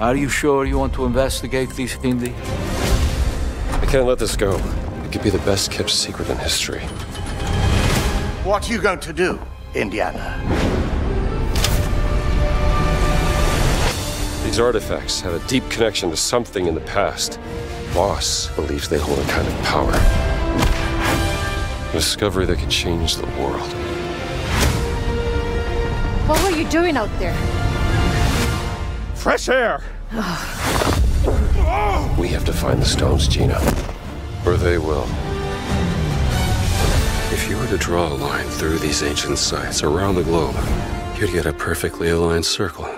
Are you sure you want to investigate this, Indy? I can't let this go. It could be the best kept secret in history. What are you going to do, Indiana? These artifacts have a deep connection to something in the past. Voss believes they hold a kind of power. A discovery that could change the world. What were you doing out there? Fresh air! we have to find the stones, Gina. Or they will. If you were to draw a line through these ancient sites around the globe, you'd get a perfectly aligned circle.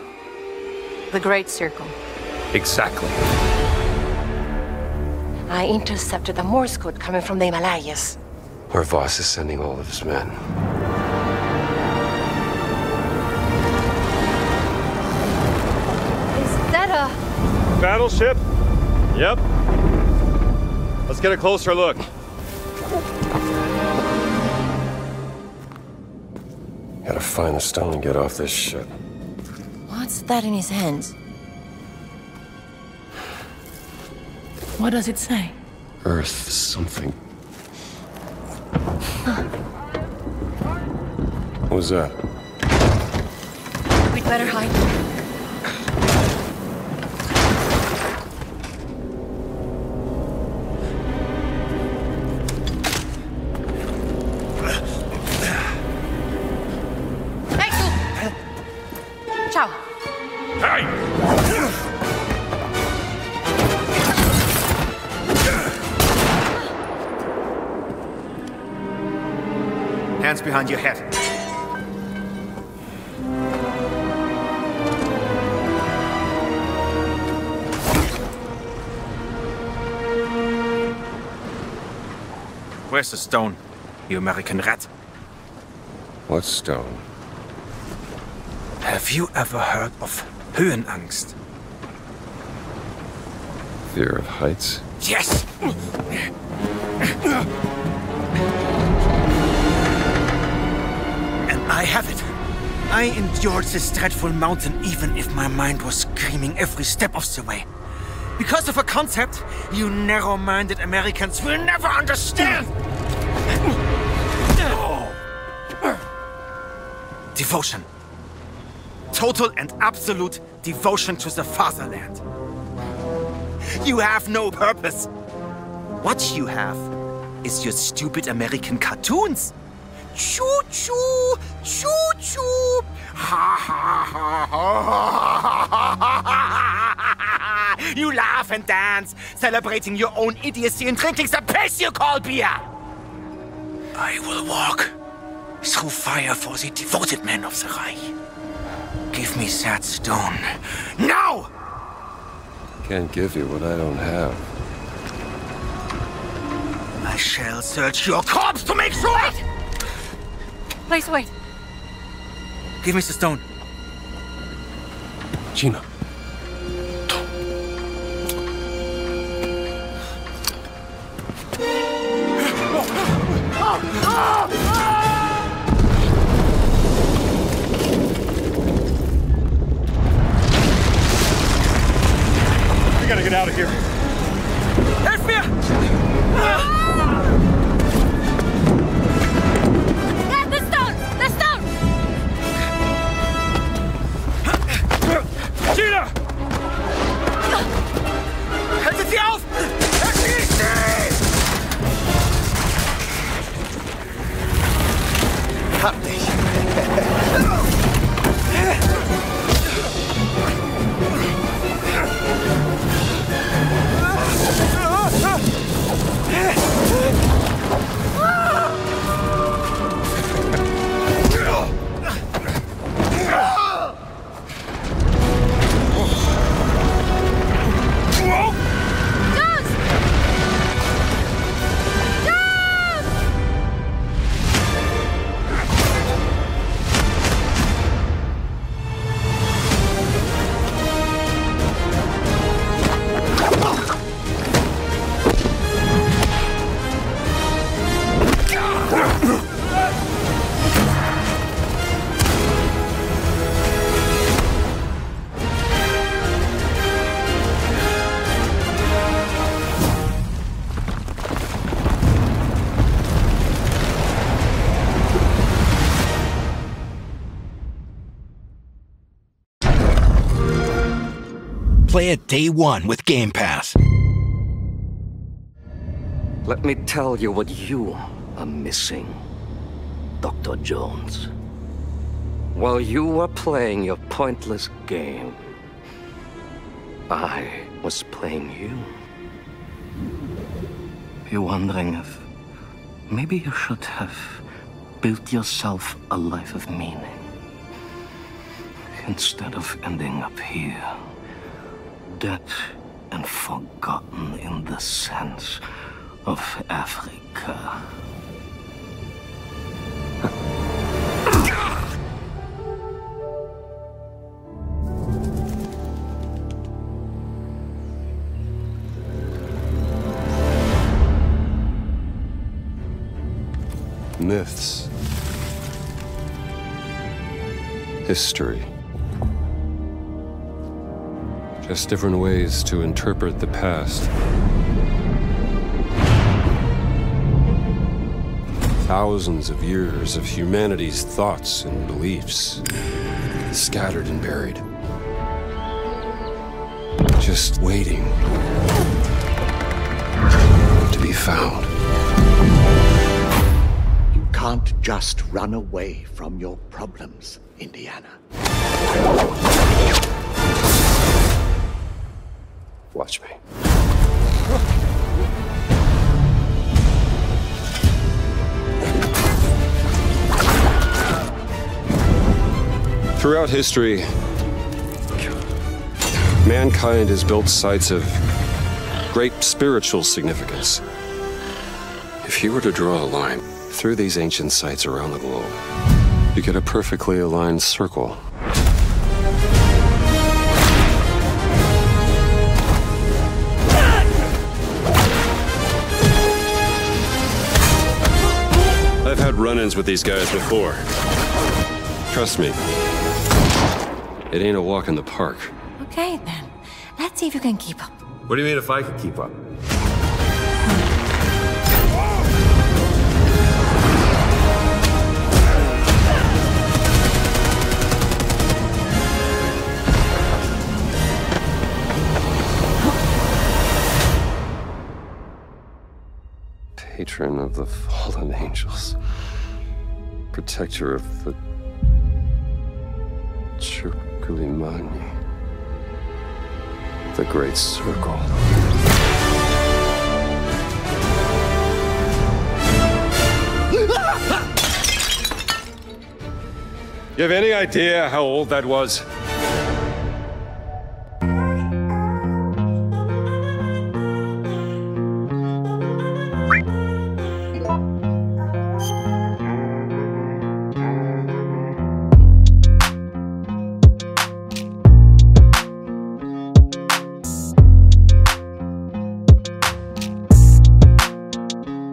The Great Circle. Exactly. I intercepted a Morse code coming from the Himalayas. Where Voss is sending all of his men. Battleship? Yep. Let's get a closer look. Gotta find the stone and get off this ship. What's that in his hands? What does it say? Earth something. What was that? We'd better hide. Hands behind your head. Where's the stone, you American rat? What stone? Have you ever heard of Höhenangst? Fear of heights? Yes! Mm. I have it. I endured this dreadful mountain even if my mind was screaming every step of the way. Because of a concept you narrow-minded Americans will never understand! Devotion. Total and absolute devotion to the fatherland. You have no purpose. What you have is your stupid American cartoons. Choo choo, choo choo. Ha ha ha ha ha. You laugh and dance, celebrating your own idiocy and drinking the piss you call beer. I will walk through fire for the devoted men of the Reich. Give me that stone. Now! Can't give you what I don't have. I shall search your corpse to make sure! Wait! Please wait. Give me the stone. Gina. We gotta get out of here. Helf mir! Play it day one with Game Pass. Let me tell you what you are missing, Dr. Jones. While you were playing your pointless game, I was playing you. You're wondering if maybe you should have built yourself a life of meaning instead of ending up here, dead and forgotten in the sense of Africa. Myths. History. Just different ways to interpret the past. Thousands of years of humanity's thoughts and beliefs, scattered and buried. Just waiting to be found. You can't just run away from your problems, Indiana. Throughout history, mankind has built sites of great spiritual significance. If you were to draw a line through these ancient sites around the globe, you get a perfectly aligned circle. I've had run-ins with these guys before. Trust me, it ain't a walk in the park. Okay, then. Let's see if you can keep up. What do you mean if I could keep up? Patron of the fallen angels. Protector of the the Great Circle. You have any idea how old that was?